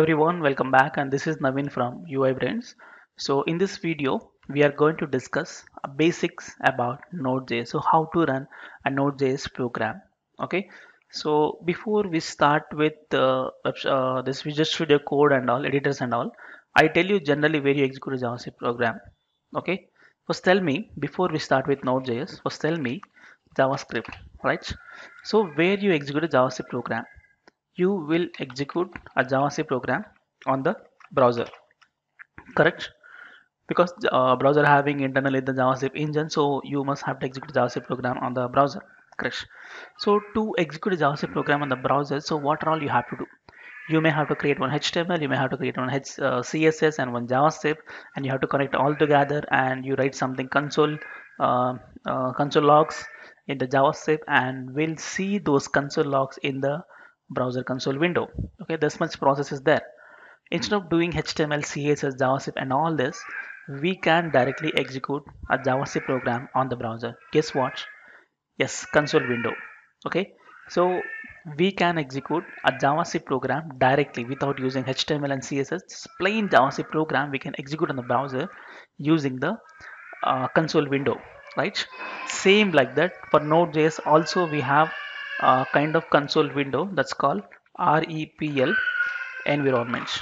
everyone, welcome back and this is Naveen from UI Brains. So in this video, we are going to discuss basics about Node.js. So how to run a Node.js program. Okay. So before we start with uh, uh, this Visual Studio Code and all, editors and all, I tell you generally where you execute a JavaScript program. Okay. First tell me, before we start with Node.js, first tell me JavaScript, right? So where you execute a JavaScript program you will execute a JavaScript program on the browser correct? Because uh, browser having internally the JavaScript engine so you must have to execute JavaScript program on the browser correct? So to execute a JavaScript program on the browser so what are all you have to do? You may have to create one HTML you may have to create one H, uh, CSS and one JavaScript and you have to connect all together and you write something console uh, uh console logs in the JavaScript and we'll see those console logs in the browser console window. Okay this much process is there. Instead of doing html css javascript and all this we can directly execute a javascript program on the browser. Guess what? Yes console window. Okay so we can execute a javascript program directly without using html and css Just plain javascript program we can execute on the browser using the uh, console window right? Same like that. For node.js also we have kind of console window that's called REPL environments.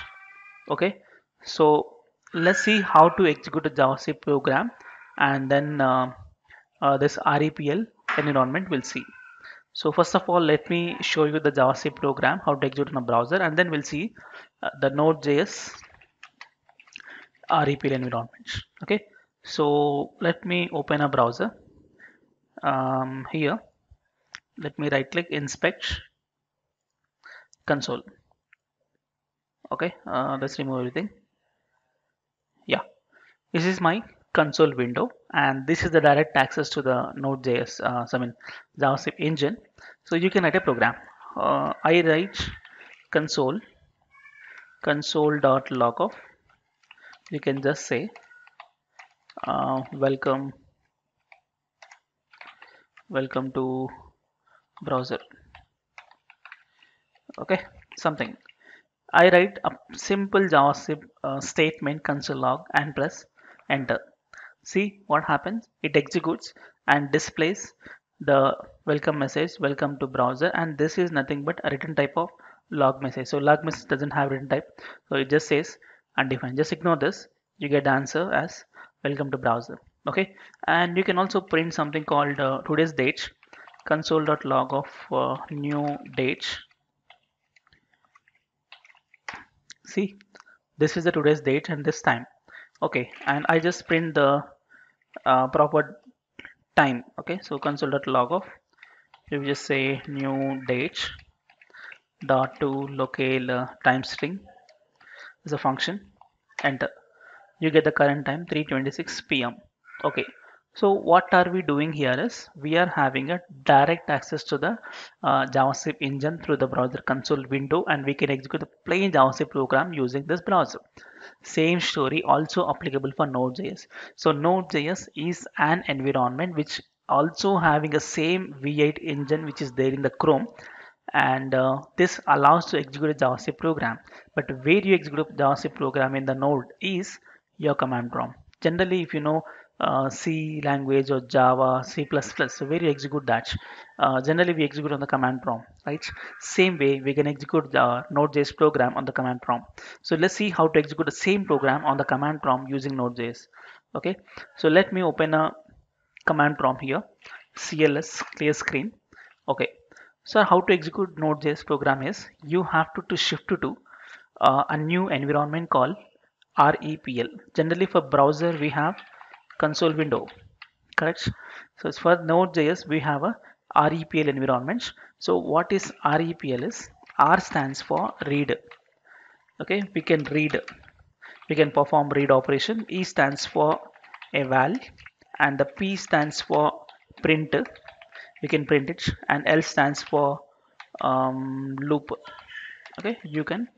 Okay? So let's see how to execute a JavaScript program and then uh, uh, this REPL environment we'll see. So first of all let me show you the JavaScript program how to execute in a browser and then we'll see uh, the Node.js REPL environment okay? So let me open a browser um, here let me right click inspect console. Okay uh, let's remove everything. Yeah this is my console window and this is the direct access to the node.js uh, I mean JavaScript engine. So you can write a program. Uh, I write console console dot log off you can just say uh, welcome welcome to browser. Okay something. I write a simple JavaScript uh, statement console log and press enter. See what happens? It executes and displays the welcome message welcome to browser and this is nothing but a return type of log message. So log message doesn't have return type. So it just says undefined. Just ignore this. You get the answer as welcome to browser. Okay and you can also print something called uh, today's date console.log of uh, new date see this is the today's date and this time. Okay and I just print the uh, proper time. Okay so console.log of you just say new date dot to locale uh, time string is a function enter. You get the current time 326 pm okay so what are we doing here is we are having a direct access to the uh, JavaScript engine through the browser console window and we can execute the plain JavaScript program using this browser. Same story also applicable for Node.js. So Node.js is an environment which also having a same V8 engine which is there in the Chrome and uh, this allows to execute a JavaScript program. But where you execute a JavaScript program in the node is your command prompt. Generally, if you know uh, C language or Java, C++. So where you execute that? Uh, generally, we execute on the command prompt, right? Same way, we can execute the Node.js program on the command prompt. So let's see how to execute the same program on the command prompt using Node.js. Okay, so let me open a command prompt here. CLS clear screen. Okay, so how to execute Node.js program is you have to, to shift to uh, a new environment called REPL. Generally for browser we have console window. Correct? So it's for node.js we have a REPL environment. So what is REPL is R stands for read. Okay we can read. We can perform read operation. E stands for eval and the P stands for print. We can print it and L stands for um, loop. Okay you can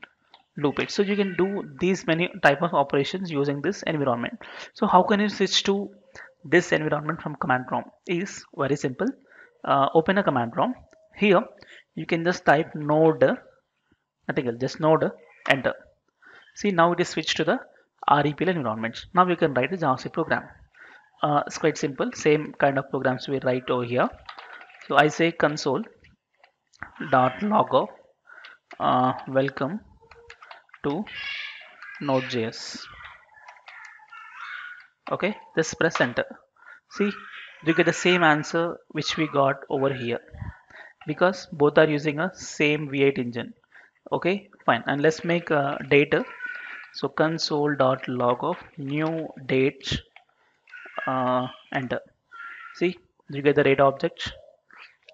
loop it. So you can do these many type of operations using this environment. So how can you switch to this environment from command prompt is very simple. Uh, open a command prompt here you can just type node nothing else just node enter. See now it is switched to the REPL environment. Now you can write a JavaScript program. Uh, it's quite simple. Same kind of programs we write over here. So I say console dot log uh, welcome to node.js okay just press enter. See you get the same answer which we got over here because both are using a same v8 engine. Okay fine. And let's make a data. So console dot log of new date uh, enter. See you get the data object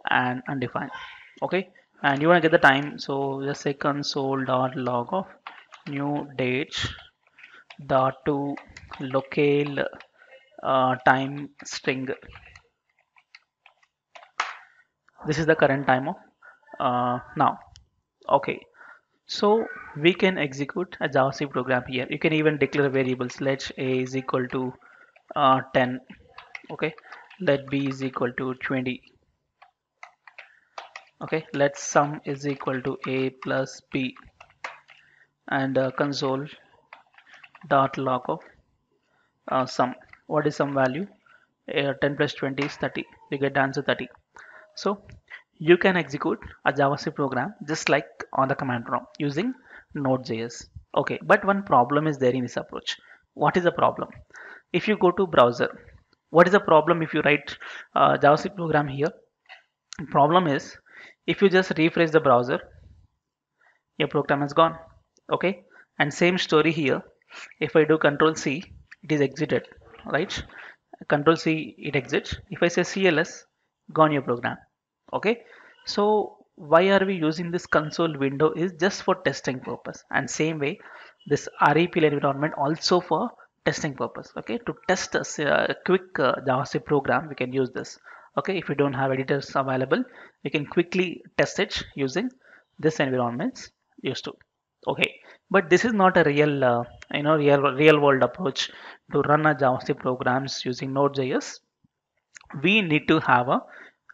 and undefined. Okay and you want to get the time. So just say console dot log of new date dot to locale uh, time string. This is the current time of uh, now okay. So we can execute a JavaScript program here. You can even declare variables. Let a is equal to uh, 10 okay? Let b is equal to 20 okay? Let sum is equal to a plus b and uh, console dot log of uh, sum what is sum value uh, 10 plus 20 is 30 you get the answer 30 so you can execute a JavaScript program just like on the command prompt using Node.js. Okay, but one problem is there in this approach. What is the problem? If you go to browser, what is the problem if you write a JavaScript program here? Problem is if you just refresh the browser, your program is gone. Okay, and same story here. If I do Control C, it is exited, right? Control C, it exits. If I say CLS, gone your program. Okay? So why are we using this console window is just for testing purpose. And same way this REPL environment also for testing purpose okay? To test a, a quick uh, JavaScript program we can use this. Okay? If you don't have editors available you can quickly test it using this environments used to okay. But this is not a real uh, you know real real world approach to run a JavaScript programs using Node.js we need to have a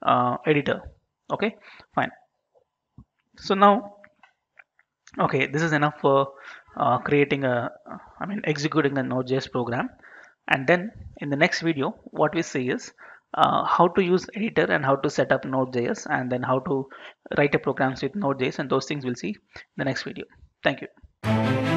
uh, editor. Okay. Fine. So now okay this is enough for uh, creating a I mean executing a node.js program. And then in the next video what we see is uh, how to use editor and how to set up node.js and then how to write a programs with node.js and those things we'll see in the next video Thank you.